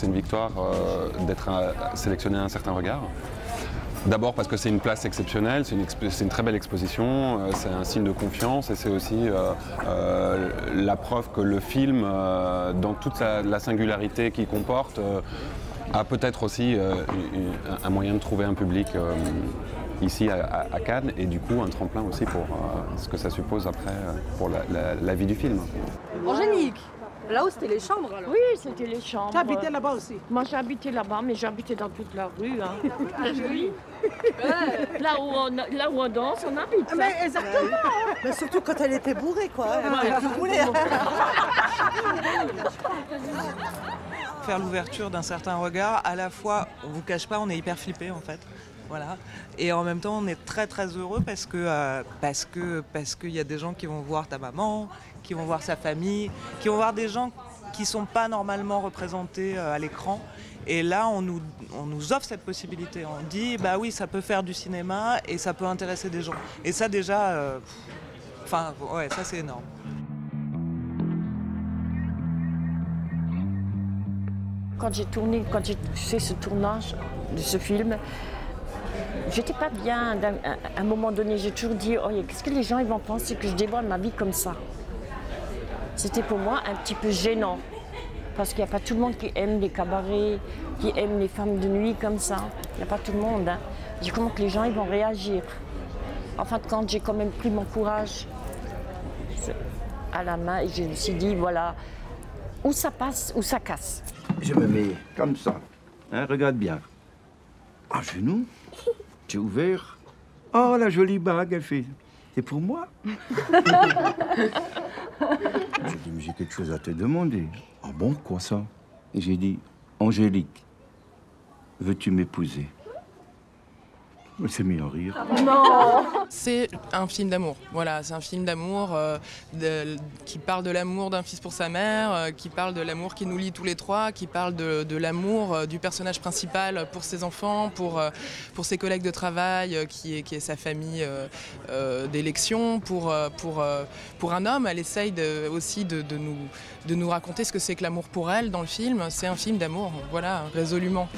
c'est une victoire euh, d'être sélectionné à un certain regard. D'abord parce que c'est une place exceptionnelle, c'est une, très belle exposition, euh, c'est un signe de confiance et c'est aussi euh, la preuve que le film, dans toute la, la singularité qu'il comporte, a peut-être aussi un moyen de trouver un public ici à, Cannes et du coup un tremplin aussi pour ce que ça suppose après pour la, la- la vie du film. Angélique, là-haut c'était les chambres alors Oui, c'était les chambres. Habité là-bas aussi? Moi, j'ai habité là-bas, mais j'ai habité dans toute la rue. Hein. Oui. Là, où on, là où on danse, on habite. hein. Mais exactement Mais surtout quand elle était bourrée, quoi. Elle Ouais. roulée. faire l'ouverture d'un certain regard, à la fois, on vous cache pas, on est hyper flippé en fait. Voilà. Et en même temps, on est très très heureux parce que euh, parce que parce qu'il y a des gens qui vont voir ta maman, qui vont voir sa famille, qui vont voir des gens qui sont pas normalement représentés euh, à l'écran. Et là, on nous, on nous offre cette possibilité. On dit, bah oui, ça peut faire du cinéma et ça peut intéresser des gens. Et ça déjà, euh, enfin, ouais, ça c'est énorme. Quand j'ai tourné, quand j'ai fait ce tournage de ce film, j'étais pas bien. À un moment donné, j'ai toujours dit, oh, qu'est-ce que les gens ils vont penser que je dévoile ma vie comme ça? C'était pour moi un petit peu gênant. Parce qu'il n'y a pas tout le monde qui aime les cabarets, qui aime les femmes de nuit comme ça. Il n'y a pas tout le monde. Hein. J'ai comment les gens ils vont réagir. En fin de compte, j'ai quand même pris mon courage à la main et je me suis dit, voilà, ou ça passe ou ça casse. Je me mets comme ça. Hein, regarde bien. À genoux. J'ai ouvert. Oh, la jolie bague, elle fait. C'est pour moi J'ai dit, mais j'ai quelque chose à te demander. Ah bon, quoi ça? Et j'ai dit, Angélique, veux-tu m'épouser? Elle s'est mise à rire. C'est un film d'amour. Voilà, c'est un film d'amour euh, qui parle de l'amour d'un fils pour sa mère, euh, qui parle de l'amour qui nous lie tous les trois, qui parle de, de l'amour euh, du personnage principal pour ses enfants, pour, euh, pour ses collègues de travail, euh, qui, est, qui est sa famille euh, euh, d'élection, pour, euh, pour, euh, pour un homme. Elle essaye de- aussi de, de nous, de nous raconter ce que c'est que l'amour pour elle dans le film. C'est un film d'amour, voilà, résolument.